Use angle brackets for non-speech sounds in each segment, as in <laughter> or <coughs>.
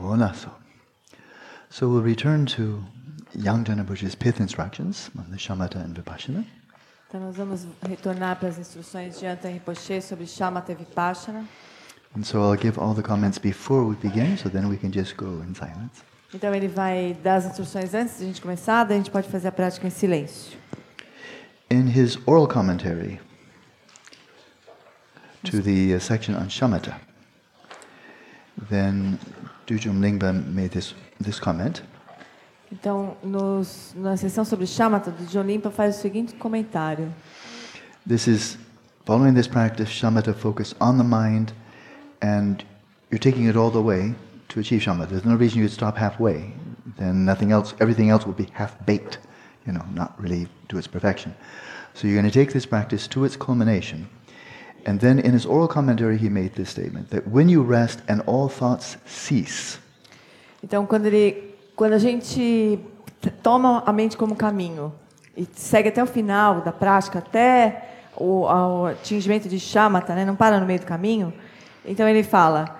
Gonaso. So we'll return to Yang Rinpoche's pith instructions on the shamatha and vipassana. Então nós vamos retornar para as instruções de Anta Rinpoche sobre Shamatha e Vipassana. And so I'll give all the comments before we begin, so then we can just go in silence. Então ele vai dar as instruções antes de a gente começar, daí a gente pode fazer a prática em silêncio. In his oral commentary to the uh, section on shamatha, then Dujum Lingpa made this, this comment. Então, nos, na sessão sobre Shamatha, do John Limpa faz o seguinte comentário. This is following this practice, shamatha focus on the mind, and you're taking it all the way to achieve shamatha. There's no reason you'd stop halfway. Then nothing else, everything else will be half baked, you know, not really to its perfection. So you're going to take this practice to its culmination. And then in his oral commentary, he made this statement that when you rest and all thoughts cease, Então, quando, ele, quando a gente toma a mente como caminho e segue até o final da prática, até o, ao atingimento de Shamatha, né, não para no meio do caminho, então ele fala,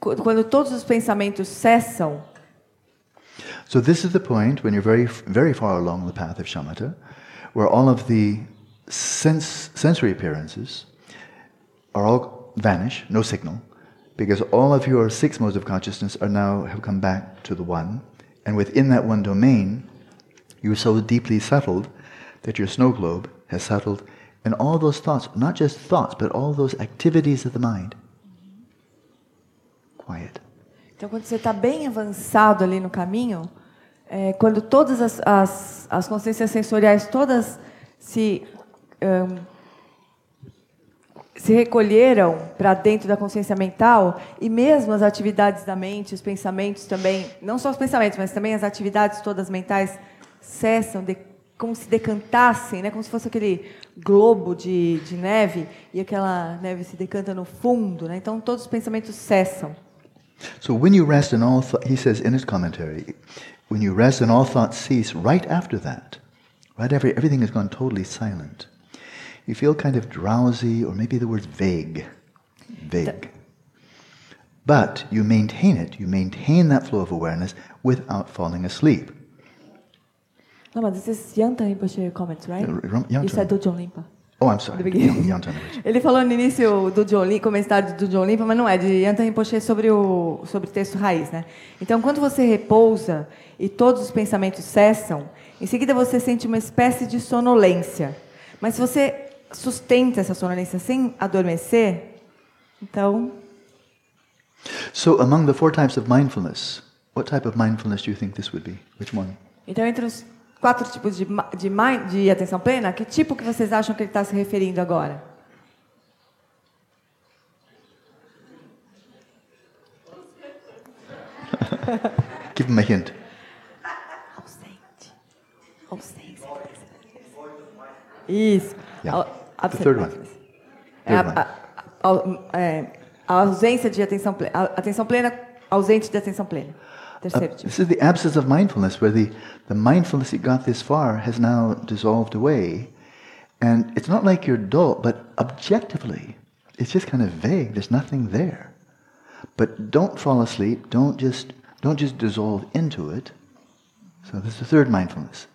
qu- quando todos os pensamentos cessam, So this is the point when you're very, very far along the path of shamatha, where all of the sense, sensory appearances are all vanish, no signal, because all of your six modes of consciousness are now have come back to the one, and within that one domain, you're so deeply settled that your snow globe has settled, and all those thoughts, not just thoughts, but all those activities of the mind, quiet. Então, quando você está bem avançado ali no caminho, é, quando todas as, as, as consciências sensoriais todas se se recolheram para dentro da consciência mental e mesmo as atividades da mente, os pensamentos também, não só os pensamentos, mas também as atividades todas mentais cessam, de, como se decantassem, né? como se fosse aquele globo de, de neve e aquela neve se decanta no fundo. Né? Então, todos os pensamentos cessam. So when you rest and all, he says in his commentary, when you rest and all thoughts cease, right after that, right after everything has gone totally silent, you feel kind of drowsy, or maybe the word's vague, vague. But you maintain it. You maintain that flow of awareness without falling asleep. No, but this is Yanta Rinpoche comments, right? Yeah, R- Yanta. You said do John Limpa. Oh, I'm sorry. Tanevich. Ele falou no início do John Limpa, comentário do John Limpa, mas não é, de Yanta Rinpoche sobre o sobre o texto raiz, né? Então, quando você repousa e todos os pensamentos cessam, em seguida você sente uma espécie de sonolência. Mas se você sustenta essa sonolência sem adormecer, então, So, among the four types of mindfulness, what type of mindfulness do you think this would be? Which one? então entre os quatro tipos de, de, mind, de atenção plena, que tipo que vocês acham que ele está se referindo agora? <laughs> Give him a hint. Ausente. Ausência. Isso. Yeah. The third one. É a, a- a- é, a ausência de atenção plena. Atenção plena, ausente de atenção plena. Terceiro Uh, this is the absence of mindfulness, where the, the mindfulness that got this far has now dissolved away. And it's not like you're dull, but objectively, it's just kind of vague. There's nothing there. But don't fall asleep. Don't just, don't just dissolve into it. So this is the third mindfulness.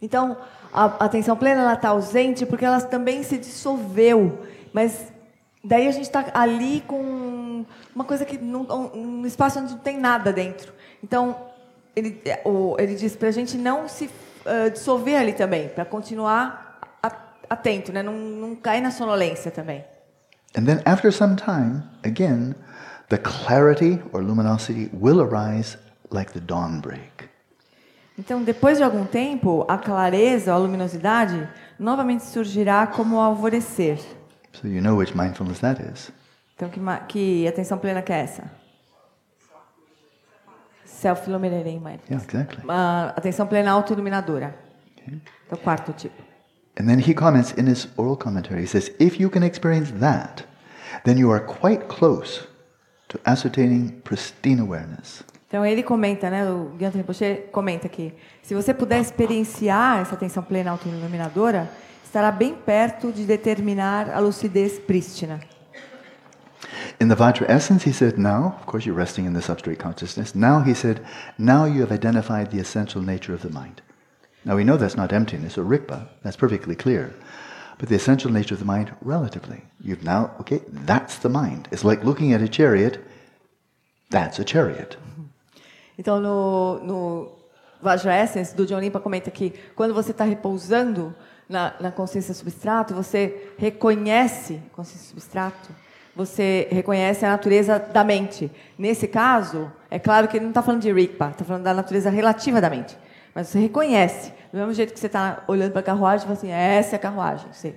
Então, a atenção plena ela está ausente porque ela também se dissolveu. Mas daí a gente está ali com uma coisa que não, um espaço onde não tem nada dentro. Então, ele, ele diz para a gente não se ah, dissolver ali também, para continuar atento, né? não, não cair na sonolência também. And then after some time, again, the clarity or luminosity will arise like the dawn break. Então, depois de algum tempo, a clareza, a luminosidade, novamente surgirá como o alvorecer. So you know which mindfulness that is. Então, que, que atenção plena que é essa? Self-illuminating mindfulness. Yeah, exactly. Uma atenção plena auto-iluminadora. É o quarto tipo. And then he comments in his oral commentary, he says, if you can experience that, then you are quite close to ascertaining pristine awareness. Então, ele comenta, né, o Rinpoche comenta se você puder experienciar essa atenção plena auto-iluminadora, estará bem perto de determinar a lucidez prístina. in the Vajra essence, he said, now, of course, you're resting in the substrate consciousness. Now, he said, now you have identified the essential nature of the mind. Now, we know that's not emptiness or rikpa, that's perfectly clear. But the essential nature of the mind, relatively. You've now, okay, that's the mind. It's like looking at a chariot, that's a chariot. Então, no, no Vajra Essence, do John Limpa comenta que quando você está repousando na, na consciência substrato, você reconhece consciência substrato, você reconhece a natureza da mente. Nesse caso, é claro que ele não está falando de Rikpa, está falando da natureza relativa da mente. Mas você reconhece. Do mesmo jeito que você está olhando para a carruagem, você fala assim, essa é a carruagem. Você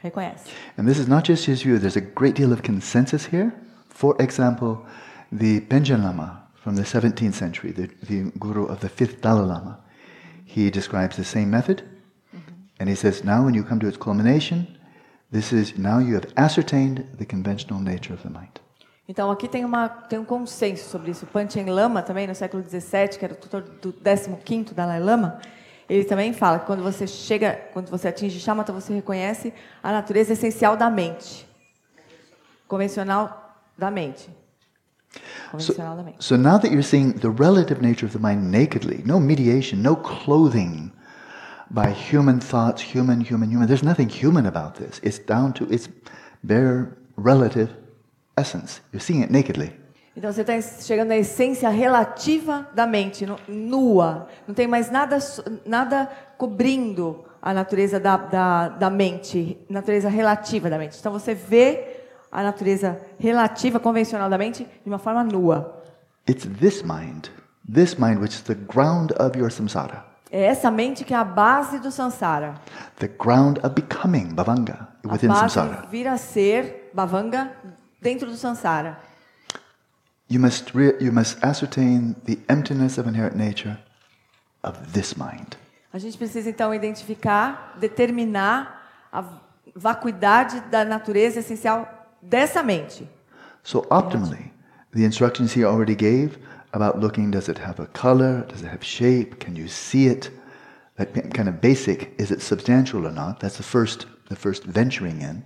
reconhece. And this is not just his view, there's a great deal of consensus here. For example, the Lama from the 17th century, the, the guru of the fifth Dalai Lama, he describes the same method. And he says, now when you come to its culmination, this is now you have ascertained the conventional nature of the mind. Então aqui tem, uma, tem um consenso sobre isso. Panchen Lama também no século XVII, que era o tutor do 15º Dalai Lama, ele também fala que quando você chega, quando você atinge Shamatha, você reconhece a natureza essencial da mente, convencional da mente. Mente. So now that you're seeing the relative nature of the mind nakedly, no mediation, no clothing by human thoughts, human, human, human. There's nothing human about this. It's down to its bare relative essence. You're seeing it nakedly. Então você está chegando na essência relativa da mente, nu- nua. Não tem mais nada, so- nada cobrindo a natureza da, da, da mente, natureza relativa da mente. Então você vê a natureza relativa, convencional da mente de uma forma nua. It's this mind, this mind which is the ground of your samsara, É essa mente que é a base do samsara. the ground of becoming bhavanga A within base samsara. vira a ser bhavanga dentro do samsara. You must, you must ascertain the emptiness of inherent nature of this mind. A gente precisa então identificar, determinar a vacuidade da natureza essencial dessa mente. So optimally, the instructions he already gave about looking, does it have a color? Does it have shape? Can you see it? That kind of basic, is it substantial or not? That's the first, the first venturing in.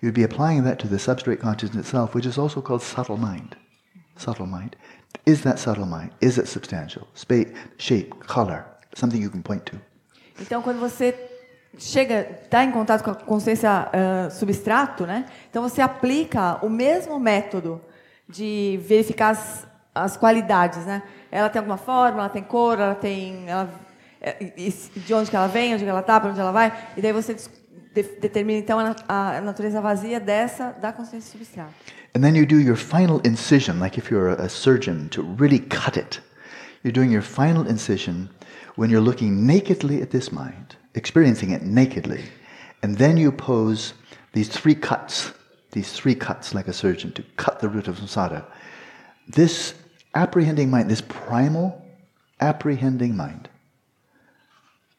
You'd be applying that to the substrate consciousness itself, which is also called subtle mind. Subtle mind. Is that subtle mind? Is it substantial? Shape, color, something you can point to. Então, quando você chega, está em contato com a consciência ah, substrato, né? Então você aplica o mesmo método de verificar as, as qualidades, né? Ela tem alguma forma, ela tem cor, ela tem, ela, é, e- e de onde que ela vem, onde que ela está, para onde ela vai, e daí você de- determina então a, a natureza vazia dessa da consciência substrato. And then you do your final incision, like if you're a surgeon, to really cut it. You're doing your final incision when you're looking nakedly at this mind, experiencing it nakedly. And then you pose these three cuts, these three cuts like a surgeon to cut the root of samsara. This apprehending mind, this primal apprehending mind,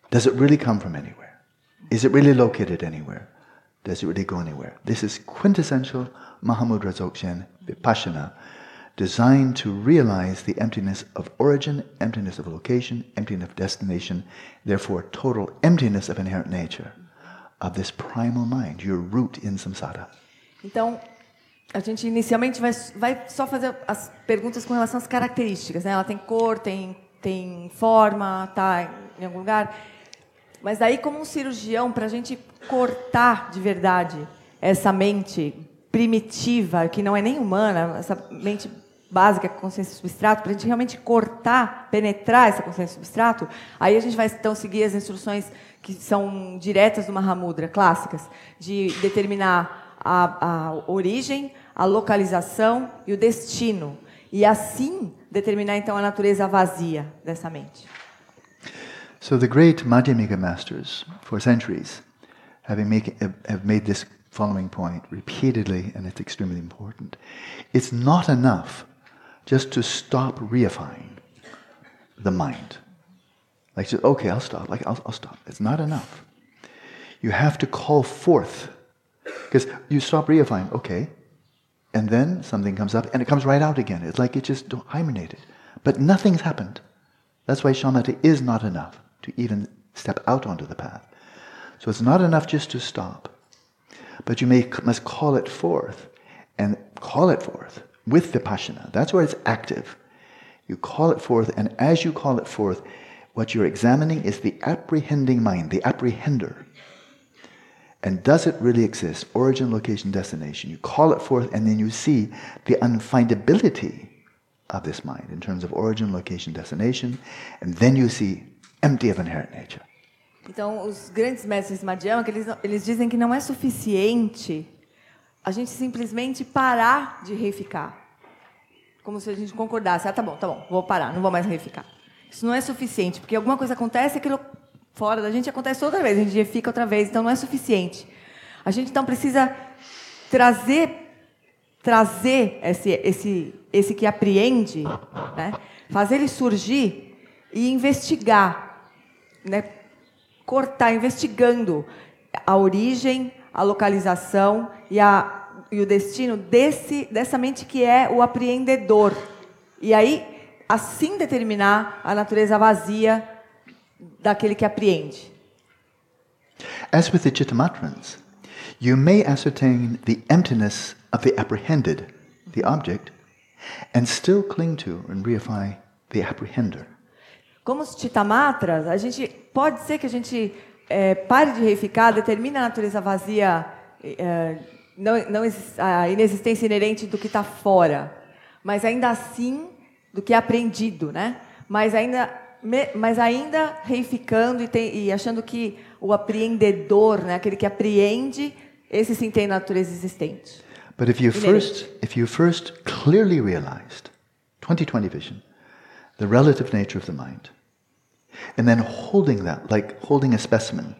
does it really come from anywhere? Is it really located anywhere? Does it really go anywhere? This is quintessential Mahamudra Dzogchen Vipassana, designed to realize the emptiness of origin, emptiness of location, emptiness of destination, therefore total emptiness of inherent nature, of this primal mind, your root in samsara. Então, a gente inicialmente vai, vai só fazer as perguntas com relação às características. Né? Ela tem cor, tem, tem forma, está em algum lugar. Mas daí, como um cirurgião, para a gente cortar de verdade essa mente primitiva, que não é nem humana, essa mente básica, consciência substrato, para a gente realmente cortar, penetrar essa consciência substrato, aí a gente vai então seguir as instruções que são diretas do Mahamudra, clássicas, de determinar a, a origem, a localização e o destino. E assim determinar então a natureza vazia dessa mente. So the great Madhyamika masters, for centuries, having make, have made this following point repeatedly, and it's extremely important. It's not enough just to stop reifying the mind. Like, just, okay, I'll stop. Like, I'll, I'll stop. It's not enough. You have to call forth, because you stop reifying, okay, and then something comes up, and it comes right out again. It's like it just hibernated, but nothing's happened. That's why shamatha is not enough to even step out onto the path. So it's not enough just to stop, but you may, must call it forth and call it forth with vipassana. That's where it's active. You call it forth, and as you call it forth, what you're examining is the apprehending mind, the apprehender. And does it really exist? Origin, location, destination. You call it forth, and then you see the unfindability of this mind in terms of origin, location, destination, and then you see empty of inherent nature. Então, os grandes mestres Madhyama, eles, eles dizem que não é suficiente a gente simplesmente parar de reificar. Como se a gente concordasse, ah, tá bom, tá bom, vou parar, não vou mais reificar. Isso não é suficiente, porque alguma coisa acontece, aquilo fora da gente acontece outra vez, a gente reifica outra vez, então não é suficiente. A gente então precisa trazer trazer esse, esse, esse que apreende, né? fazer ele surgir e investigar, né? cortar, investigando a origem, a localização e, a, e o destino desse, dessa mente que é o apreendedor. E aí, assim determinar a natureza vazia daquele que apreende. As with the Chittamatrans, you may ascertain the emptiness of the apprehended, the object, and still cling to and reify the apprehender. Como os Chitamatras, a gente pode ser que a gente é, pare de reificar, determine a natureza vazia, é, não, não, a inexistência inerente do que está fora, mas ainda assim do que é aprendido, né? Mas ainda, mas ainda reificando e, tem, e achando que o apreendedor, né, aquele que apreende, esse sim tem natureza existente. But if you first, if you first clearly realized 2020 vision, the relative nature of the mind, and then holding that, like holding a specimen,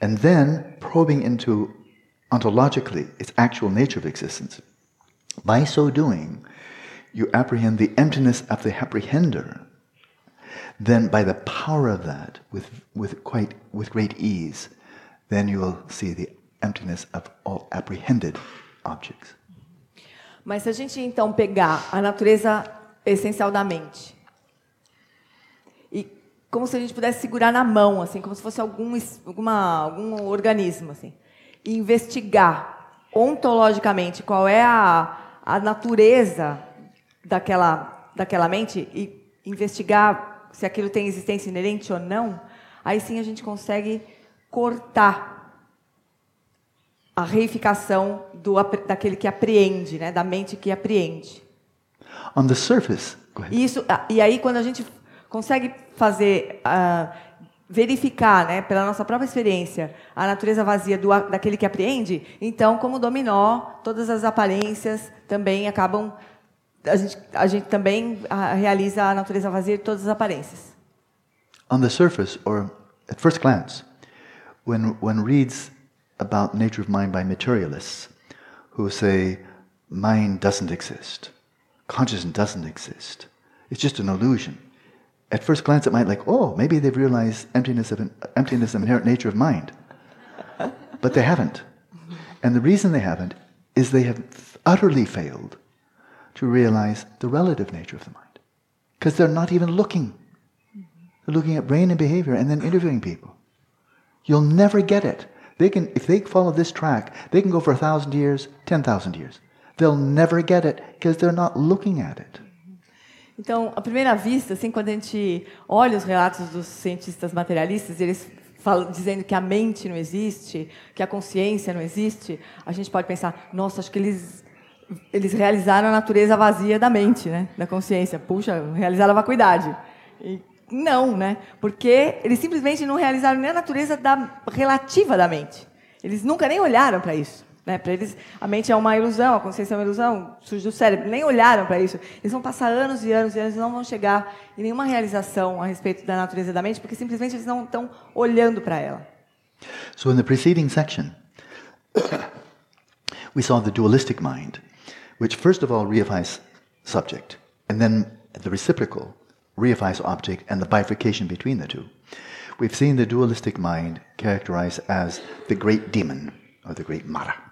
and then probing into ontologically its actual nature of existence. By so doing, you apprehend the emptiness of the apprehender. Then, by the power of that, with, with, quite, with great ease, then you will see the emptiness of all apprehended objects. Mas se a gente então pegar a natureza essencial da mente como se a gente pudesse segurar na mão, assim, como se fosse algum, alguma, algum organismo, assim, e investigar ontologicamente qual é a, a natureza daquela, daquela mente e investigar se aquilo tem existência inerente ou não, aí sim a gente consegue cortar a reificação do, daquele que apreende, né, da mente que apreende. On the surface, Isso, ah, e aí quando a gente consegue fazer uh, verificar, né, pela nossa própria experiência, a natureza vazia do, daquele que apreende, então, como dominó, todas as aparências também acabam a gente, a gente também uh, realiza a natureza vazia de todas as aparências. On the surface, or at first glance, when one reads about nature of mind by materialists who say mind doesn't exist, consciousness doesn't exist. It's just an illusion. At first glance, it might like, oh, maybe they've realized emptiness of an, emptiness of inherent nature of mind, but they haven't. And the reason they haven't is they have utterly failed to realize the relative nature of the mind, because they're not even looking. They're looking at brain and behavior and then interviewing people. You'll never get it they can, if they follow this track, they can go for a thousand years, ten thousand years. They'll never get it because they're not looking at it. Então, à primeira vista, assim, quando a gente olha os relatos dos cientistas materialistas, eles falam, dizendo que a mente não existe, que a consciência não existe, a gente pode pensar, nossa, acho que eles eles realizaram a natureza vazia da mente, né, da consciência. Puxa, realizaram a vacuidade. E não, né? Porque eles simplesmente não realizaram nem a natureza da, relativa da mente. Eles nunca nem olharam para isso. Né? Para eles, a mente é uma ilusão, a consciência é uma ilusão, surge do cérebro. Nem olharam para isso. Eles vão passar anos e anos e anos e não vão chegar em nenhuma realização a respeito da natureza da mente, porque simplesmente eles não estão olhando para ela. So in the preceding section, <coughs> we saw the dualistic mind, which first of all reifies subject, and then the reciprocal, reifies object and the bifurcation between the two. We've seen the dualistic mind characterized as the great demon or the great Mara.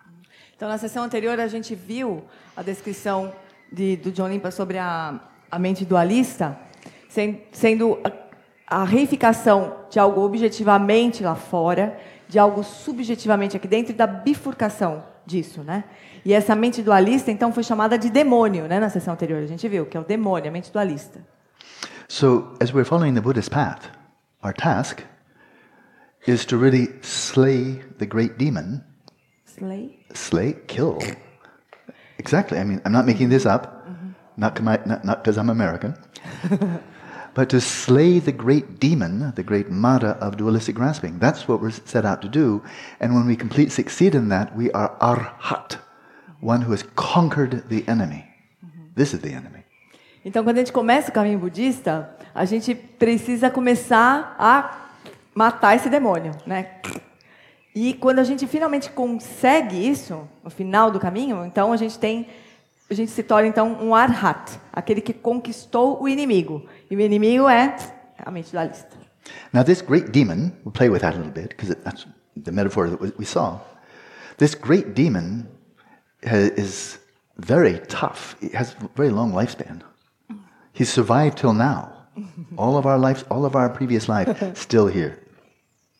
Então, na sessão anterior, a gente viu a descrição de, do John Limpa sobre a, a mente dualista, sendo a, a reificação de algo objetivamente lá fora, de algo subjetivamente aqui dentro, e da bifurcação disso, né? E essa mente dualista, então, foi chamada de demônio, né? Na sessão anterior a gente viu que é o demônio, a mente dualista. So, as we're following the Buddhist path, our task is to really slay the great demon. Slay? Slay, kill. Exactly. I mean, I'm not making this up, mm-hmm. not because not, not 'cause I'm American, <laughs> but to slay the great demon, the great mada of dualistic grasping. That's what we're set out to do. And when we complete succeed in that, we are arhat, one who has conquered the enemy. Mm-hmm. This is the enemy. Então, quando a gente começa o caminho budista, a gente precisa começar a matar esse demônio, né? E quando a gente finalmente consegue isso, no final do caminho, então a gente tem a gente se torna então um arhat, aquele que conquistou o inimigo. E o inimigo é a mente dualista. Now, this great demon, we'll play with that a little bit because that's the metaphor that we- saw. This great demon ha- is very tough. He has a very long lifespan. He's survived till now. All of our lives, all of our previous life, <laughs> still here.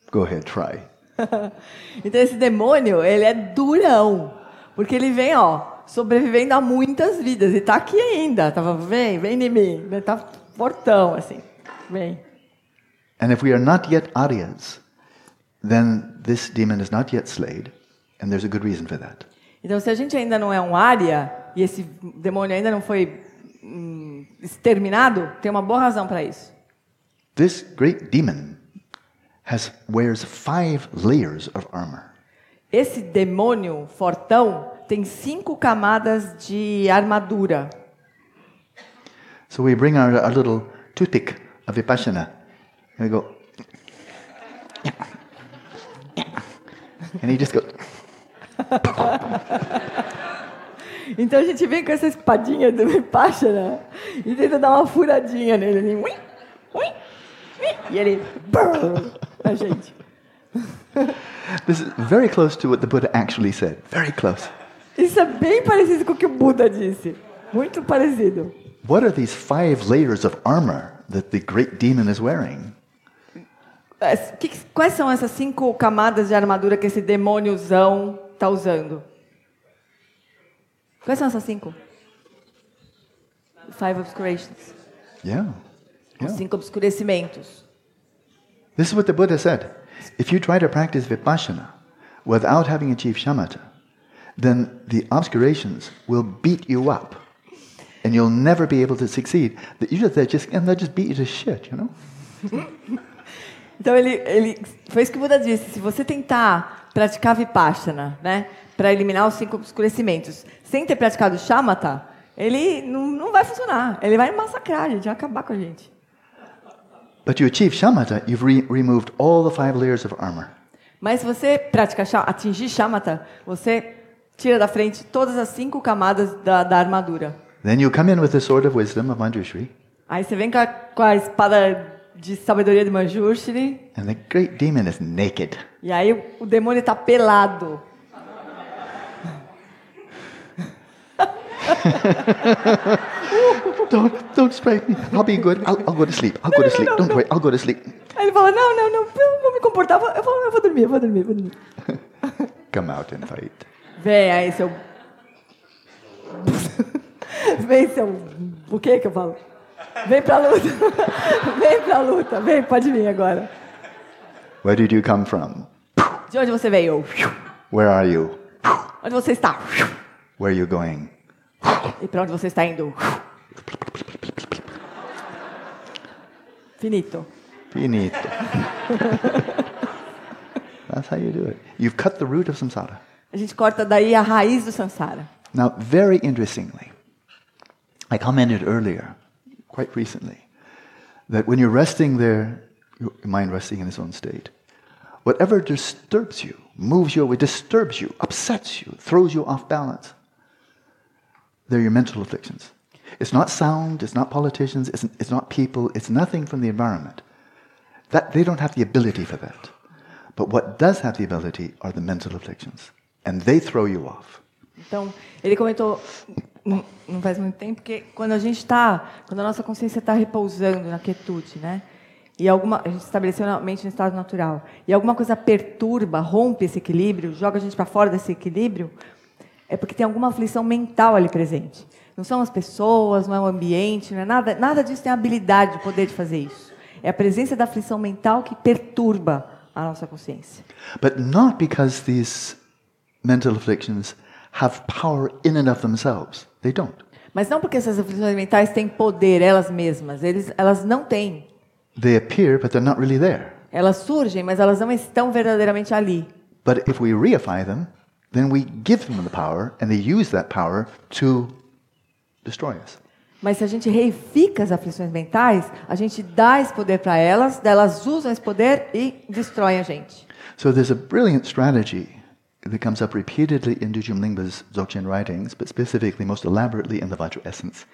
Go ahead, try. <laughs> Então esse demônio, ele é durão, porque ele vem, ó, sobrevivendo a muitas vidas e tá aqui ainda. Tava, vem, vem em mim, né? Tá fortão assim. Vem. And if we are not yet Aryas, then this demon is not yet slayed, and there's a good reason for that. Então se a gente ainda não é um área e esse demônio ainda não foi hum, exterminado, tem uma boa razão para isso. This great demon has wears five layers of armor. Esse demônio fortão tem cinco camadas de armadura. So we bring our, our little toothpick of Vipassana, and we go, and he just goes, <laughs> Então a gente vem com essa espadinha do Vipassana e tenta dar uma furadinha nele. Assim, ui, ui, e ele. A gente. <laughs> this is very close to what the Buddha actually said. Very close. Isso é bem parecido com o que o Buda disse. Muito parecido. What are these five layers of armor that the great demon is wearing? É, quais são essas cinco camadas de armadura que esse demôniozão está usando? Quais são essas cinco? Five obscurations. Yeah. Os Yeah. cinco obscurecimentos. This is what the Buddha said. If you try to practice vipassana without having achieved shamatha, then the obscurations will beat you up, and you'll never be able to succeed. You just and they just beat you to shit, you know. <laughs> Então ele, ele foi isso que o Buda disse. Se você tentar praticar vipassana, né, para eliminar os cinco obscurecimentos, sem ter praticado shamatha, ele não, não vai funcionar. Ele vai massacrar a gente, vai acabar com a gente. But you achieve shamatha, you've re- removed all the five layers of armor. Mas você praticar sha- atingir shamatha, você tira da frente todas as cinco camadas da, da armadura. Then you come in with the sword of wisdom of Manjushri, Aí você vem com a, com a espada de sabedoria de Manjushri, and the great demon is naked. e aí o demônio está pelado. <laughs> Don't don't strike me. I'll be good. I'll, I'll go to sleep. I'll go to sleep. Don't worry. I'll go to sleep. Aí ele fala, não, não, não, eu vou me comportar, eu vou, eu vou dormir, eu vou dormir, eu vou dormir. <laughs> Come out and fight. Vem aí, seu. vem, seu. O <laughs> que que eu falo? Vem pra luta. vem pra luta. Vem, pode vir agora. Where did you come from? De onde você veio? Where are you? Onde você está? Where are you going? E pra onde você está indo? Finito. Finito. <laughs> That's how you do it. You've cut the root of samsara. A gente corta daí a raiz do samsara. Now, very interestingly, I commented earlier, quite recently, that when you're resting there, your mind resting in its own state, whatever disturbs you, moves you away, disturbs you, upsets you, throws you off balance, they're your mental afflictions. It's not sound, it's not politicians, it's, it's not people, it's nothing from the environment. That, they don't have the ability for that. But what does have the ability are the mental afflictions. And they throw you off. Então, ele comentou, não, faz muito tempo, que quando a gente está, quando a nossa consciência está repousando na quietude, né? E alguma, a gente estabeleceu a mente no estado natural, e alguma coisa perturba, rompe esse equilíbrio, joga a gente para fora desse equilíbrio, é porque tem alguma aflição mental ali presente. Não são as pessoas, não é o ambiente, não é nada, nada disso tem a habilidade, o poder de fazer isso. É a presença da aflição mental que perturba a nossa consciência. But not because these mental afflictions have power in and of themselves. They don't. Mas não porque essas aflições mentais têm poder elas mesmas, eles, elas não têm. They appear, but they're not really there. Elas surgem, mas elas não estão verdadeiramente ali. But if we reify them, then we give them the power, and they use that power to destroy us. Mas se a gente reifica as aflições mentais, a gente dá esse poder para elas, elas usam esse poder e destroem a gente. So there's a brilliant strategy that comes up repeatedly in Dujum Lingpa's Dzogchen writings, but specifically most elaborately in the Vajra Essence.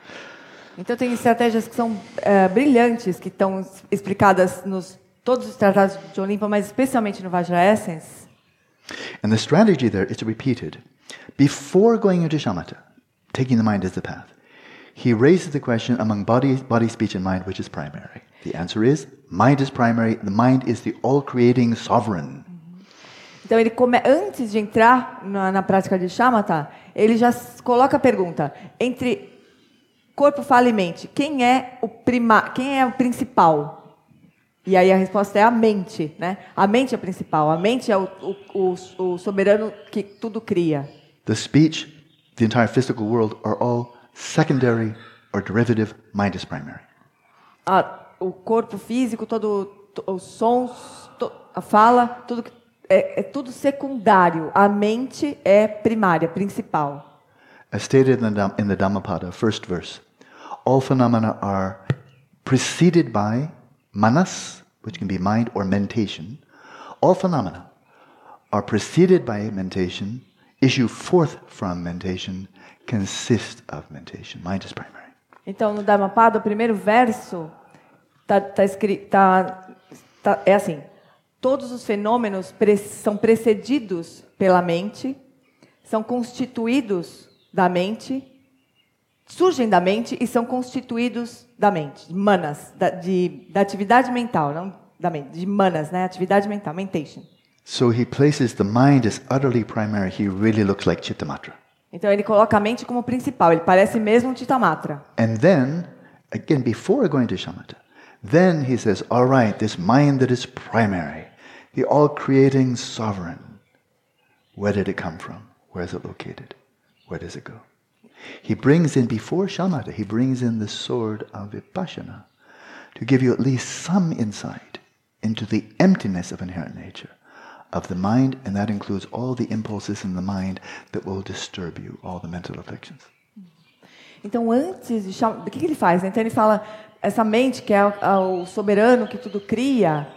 Então tem estratégias que são eh, brilhantes, que estão explicadas nos todos os tratados de Olimpa, mas especialmente no Vajra Essence. And the strategy there is repeated. Before going into shamatha, taking the mind as the path, he raises the question among body, body, speech, and mind, which is primary. The answer is mind is primary. The mind is the all-creating sovereign. Então ele come, antes de entrar na, na prática de shamatha, ele já coloca a pergunta entre corpo, fala e mente. Quem é o prima, quem é o principal? E aí a resposta é a mente, né? A mente é principal. A mente é o, o, o, soberano que tudo cria. The speech, the entire physical world are all secondary or derivative. Mind is primary. A, o corpo físico, todo to- os sons, to- a fala, tudo é, é tudo secundário. A mente é primária, principal. As stated in the, in the Dhammapada, first verse, all phenomena are preceded by manas, which can be mind or mentation. All phenomena are preceded by mentation, issue forth from mentation, consist of mentation. Mind is primary. Então, no Dhammapada, o primeiro verso tá, tá escrito, tá, tá- é assim: todos os fenômenos pre- são precedidos pela mente, são constituídos da mente, surgem da mente e são constituídos da mente, manas, da, de, da atividade mental, não da mente, de manas, né? Atividade mental, mentation. So he places the mind as utterly primary. He really looks like Chittamatra. Então ele coloca a mente como principal, ele parece mesmo um Chitamatra. And then, again, before going to shamatha, then he says, all right, this mind that is primary, the all creating sovereign, where did it come from? Where is it located? Where does it go? He brings in, before shamatha, he brings in the sword of vipassana to give you at least some insight into the emptiness of inherent nature of the mind, and that includes all the impulses in the mind that will disturb you, all the mental afflictions. Então, antes de chamar. O que, ele faz? Então, ele fala: essa mente que é o, é soberano que tudo cria,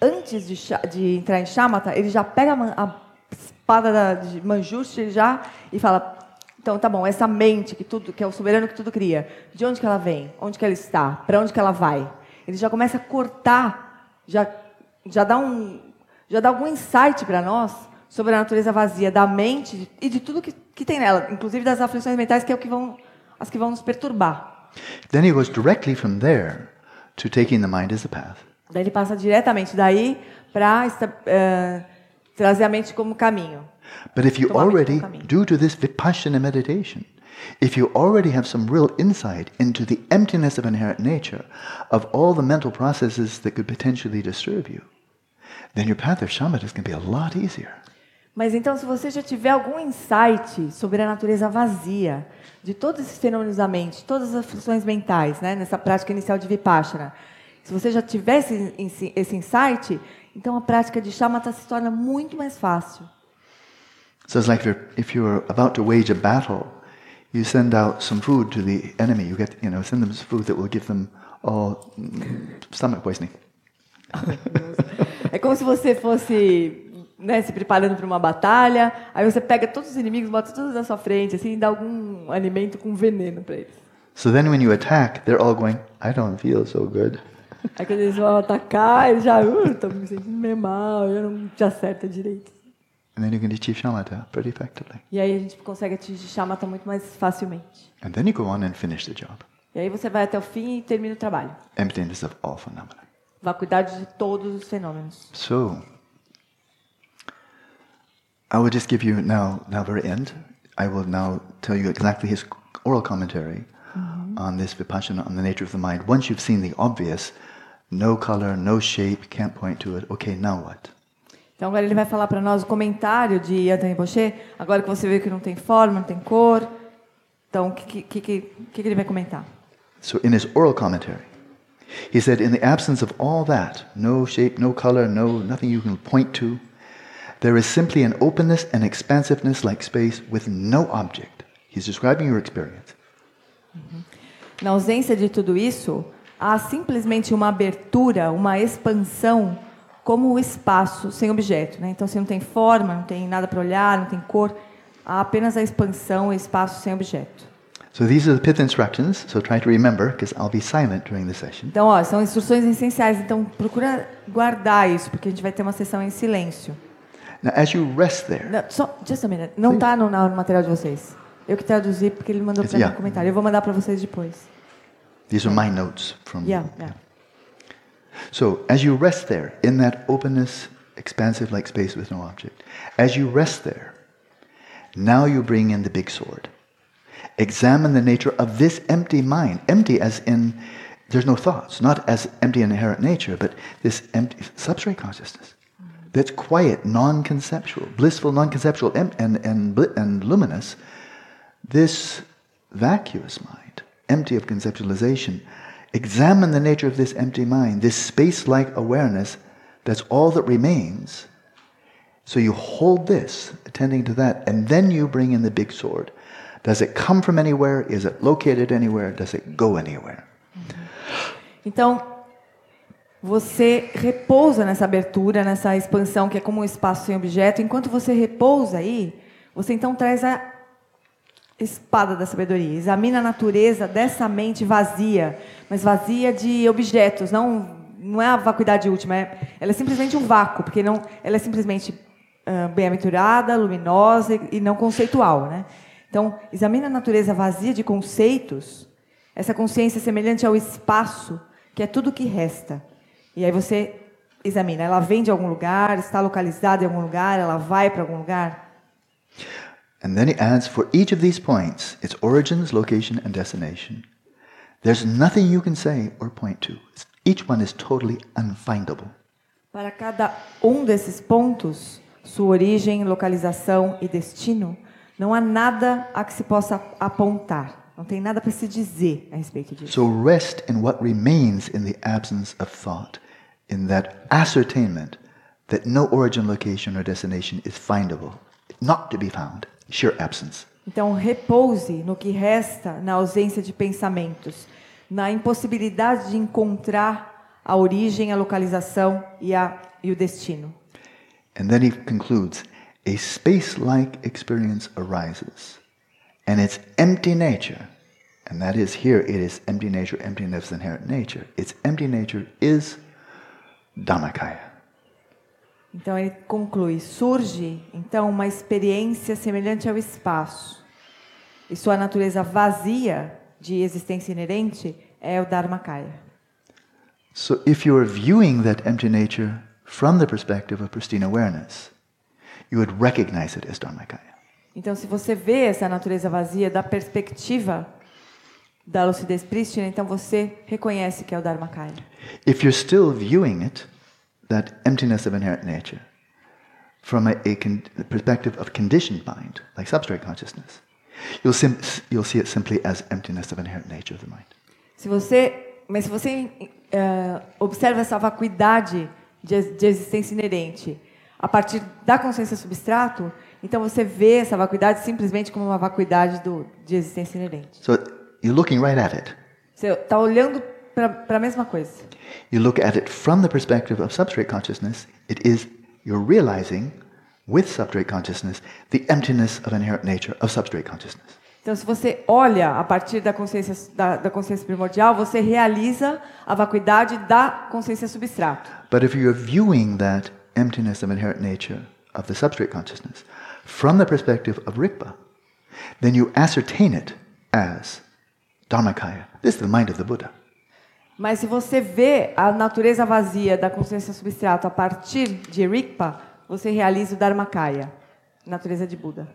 antes de, de entrar em Shamatha, ele já pega a, a espada da, de Manjushri já e fala: então, tá bom, essa mente que, tudo, que é o soberano que tudo cria, de onde que ela vem? Onde que ela está? Para onde que ela vai? Ele já começa a cortar, já, já dá um. Já dá algum insight para nós sobre a natureza vazia da mente e de tudo que, que tem nela, inclusive das aflições mentais, que é o que vão, as que vão nos perturbar. Then he goes directly from there to taking the mind as the path. Daí ele passa diretamente daí para trazer a mente como caminho. But if you already, due to this vipassana meditation, if you already have some real insight into the emptiness of inherent nature of all the mental processes that could potentially disturb you, then your path of shamatha is going to be a lot easier. Mas então, se você já tiver algum insight sobre a natureza vazia de todos esses fenômenos da mente, todas as funções mentais, né, nessa prática inicial de Vipassana, se você já tivesse esse, esse- esse insight, então a prática de Shamatha se torna muito mais fácil. So it's like if you're, if you're about to wage a battle, you send out some food to the enemy. You get, you know, send them some food that will give them all stomach poisoning. <laughs> É como se você fosse né, se preparando para uma batalha, aí você pega todos os inimigos, bota todos na sua frente, assim, e dá algum alimento com veneno para eles. So then when you attack, they're all going, I don't feel so good. Aí quando eles vão atacar, eles já, uh, tô me sentindo meio mal, eu não te acerta direito. And then you can achieve shamatha pretty effectively. E aí a gente consegue atingir Shamatha muito mais facilmente. And then you go on and finish the job. E aí você vai até o fim e termina o trabalho. Emptiness of all phenomena. Vai cuidar de todos os fenômenos. So, I will just give you now, now very end, I will now tell you exactly his oral commentary mm-hmm. on this vipassana, on the nature of the mind. Once you've seen the obvious, no color, no shape, can't point to it. Okay, now what? Então agora ele vai falar para nós o comentário de Anthony Boucher. Agora que você viu que não tem forma, não tem cor. Então o que, que, que, que ele vai comentar? So, in his oral commentary, he said, in the absence of all that, no shape, no color, no nothing you can point to, there is simply an openness and expansiveness like space with no object. He's describing your experience. Na ausência de tudo isso, há simplesmente uma abertura, uma expansão, como o espaço sem objeto. Né? Então, se não tem forma, não tem nada para olhar, não tem cor, há apenas a expansão, o espaço sem objeto. So these are the pith instructions. So try to remember, because I'll be silent during the session. Então, ó, são instruções essenciais. Então, procura guardar isso, porque a gente vai ter uma sessão em silêncio. Now, as you rest there, Não, só, just a minute. Não está no, no material de vocês. Eu que traduzi porque ele mandou para mim Yeah. no comentário. Eu vou mandar para vocês depois. these are my notes from. Yeah, yeah. So as you rest there in that openness, expansive like space with no object, as you rest there, now you bring in the big sword. Examine the nature of this empty mind. Empty as in there's no thoughts, not as empty inherent nature, but this empty substrate consciousness. That's quiet, non-conceptual, blissful, non-conceptual, em- and, and, and luminous. This vacuous mind, empty of conceptualization, examine the nature of this empty mind, this space like awareness that's all that remains. So you hold this, attending to that, and then you bring in the big sword. Does it come from anywhere? Is it located anywhere? Does it go anywhere? Então, você repousa nessa abertura, nessa expansão que é como um espaço sem objeto. Enquanto você repousa aí, você então traz a espada da sabedoria. Examina a natureza dessa mente vazia, mas vazia de objetos. Não, não é a vacuidade última. É, ela é simplesmente um vácuo, porque não, ela é simplesmente ah, bem-aventurada, luminosa e, não conceitual, né? Então, examina a natureza vazia de conceitos essa consciência semelhante ao espaço, que é tudo que resta. E aí você examina, ela vem de algum lugar, está localizada em algum lugar, ela vai para algum lugar. And then he adds for each of these points, its origins, location, and destination, there's nothing you can say or point to. Each one is totally unfindable. Para cada um desses pontos, sua origem, localização e destino, não há nada a que se possa apontar. Não tem nada para se dizer a respeito disso. So rest in what remains in the absence of thought, in that ascertainment that no origin, location, or destination is findable, not to be found, sheer absence. Então, repouse no que resta na ausência de pensamentos, na impossibilidade de encontrar a origem, a localização e, a, e o destino. And then he concludes a space like experience arises, and its empty nature, and that is here it is empty nature, emptiness, inherent nature. Its empty nature is Dhammakaya. Então, ele conclui: surge então uma experiência semelhante ao espaço, e sua natureza vazia de existência inerente é o Dharmakaya. So if you are viewing that empty nature from the perspective of pristine awareness, you would recognize it as Dharmakaya. Então, se você vê essa natureza vazia da perspectiva da lucidez prístina, então você reconhece que é o Dharmakaya. If you're still viewing it, that emptiness of inherent nature, from a, a con- perspective of conditioned mind, like substrate consciousness, you'll, sim- you'll see it simply as emptiness of inherent nature of the mind. Se você, mas se você eh, observa essa vacuidade de, de existência inerente a partir da consciência substrato, então você vê essa vacuidade simplesmente como uma vacuidade do, de existência inerente. So you're looking right at it. Você está olhando para a mesma coisa. You look at it from the perspective of substrate consciousness, it is you're realizing with substrate consciousness the emptiness of inherent nature of substrate consciousness. Então, se você olha a partir da consciência, da, da consciência primordial, você realiza a vacuidade da consciência substrato. But if you're viewing that emptiness of inherent nature of the substrate consciousness from the perspective of Rigpa, then you ascertain it as Dharmakaya. This is the mind of the Buddha. Mas se você vê a natureza vazia da consciência substrato a partir de Rigpa, você realiza o Dharmakaya, natureza de Buda.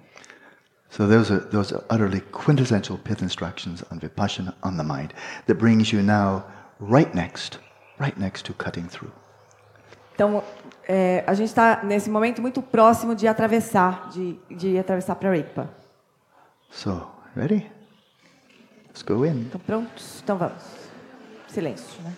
So those are those are utterly quintessential pith instructions on vipassana on the mind that brings you now right next, right next to cutting through. Então, é, a gente está nesse momento muito próximo de atravessar, de, de atravessar para Rigpa. So, ready? Let's go in. Então, prontos? Então vamos. Silêncio, né?